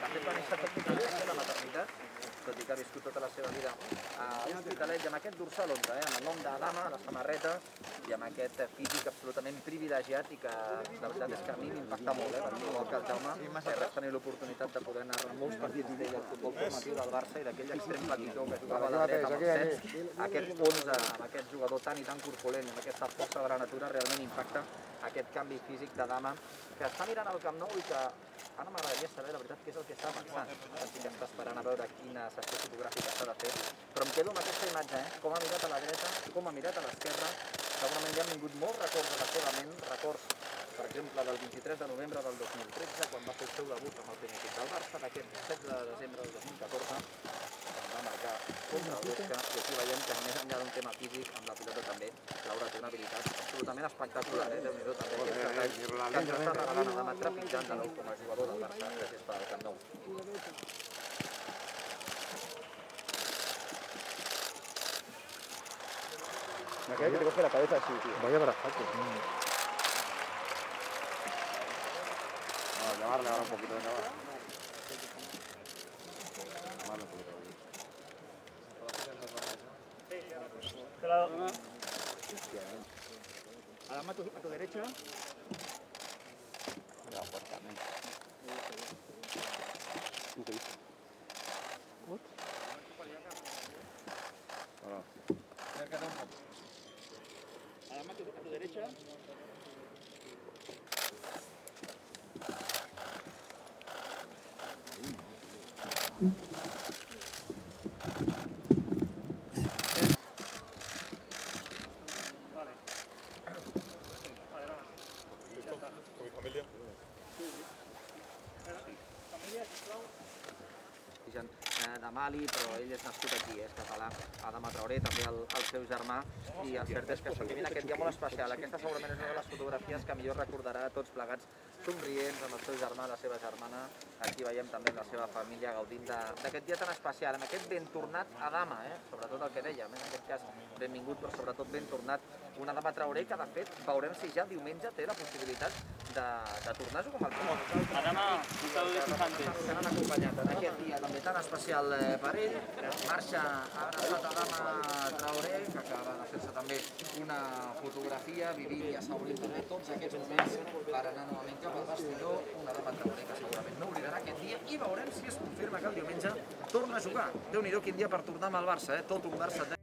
També va néixer tècnicament a la maternitat, tot i que ha viscut tota la seva vida a l'Hospitalet, i amb aquest dorsal 11, eh, amb el nom de dama, la samarreta, i amb aquest físic absolutament privilegiat i que la veritat és que a mi m'impacta molt, eh, per mi, igual que el Jaume, eh, res tenir l'oportunitat de poder anar a molts partits d'ell al futbol formatiu del Barça i d'aquell extrem petitó que jugava a la dreta amb els sets, aquest 11, amb aquest jugador tan i tan corpulent, amb aquesta força de la natura, realment impacta aquest canvi físic de dama que està mirant el Camp Nou i que ara m'agradaria saber la veritat què és el que està pensant. Estic que està esperant a veure quina sessió fotogràfica s'ha de fer, però em quedo amb aquesta imatge, eh? com ha mirat a la dreta, com ha mirat a l'esquerra, segurament li han vingut molts records a la seva ment, records per exemple, del 23 de novembre del 2013, quan va fer el seu debut amb el primer equip del Barça, d'aquest 16 de desembre del 2014, quan va marcar contra el Vesca, i aquí veiem que més enllà d'un tema físic, amb la pilota també, Laura té una habilitat absolutament espectacular, eh? Déu-n'hi-do també aquest detall que ens està regalant a la trepitjant de nou com a jugador del Barça, gràcies per al Camp Nou. Me queda que te coge la cabeza así, tío. Vaya brazaco. Vamos a llamarle ahora un poquito de cámara. A la mano a tu derecha. Ah. La qué A tu derecha. Origen eh, de Mali, però ell és nascut aquí, és català, Adama Traoré, també el, el seu germà, i el cert és que està vivint aquest dia molt especial. Aquesta segurament és una de les fotografies que millor recordarà tots plegats somrients amb el seu germà, la seva germana. Aquí veiem també la seva família gaudint d'aquest dia tan especial, amb aquest ben tornat a dama, eh? sobretot el que dèiem, en aquest cas benvingut, però sobretot ben tornat una dama Traoré que de fet veurem si ja diumenge té la possibilitat de, de tornar amb el club. Adama, un saludo de sus antes. que l'han acompanyat en aquest dia també tan especial eh, per ell. Marxa abraçat a Dama Traoré, que acaba de fer-se també una fotografia, vivint i assaborint també tots aquests moments per anar novament cap al vestidor. Una Dama Traoré que segurament no oblidarà aquest dia i veurem si es confirma que el diumenge torna a jugar. Déu-n'hi-do quin dia per tornar amb el Barça, eh? tot un Barça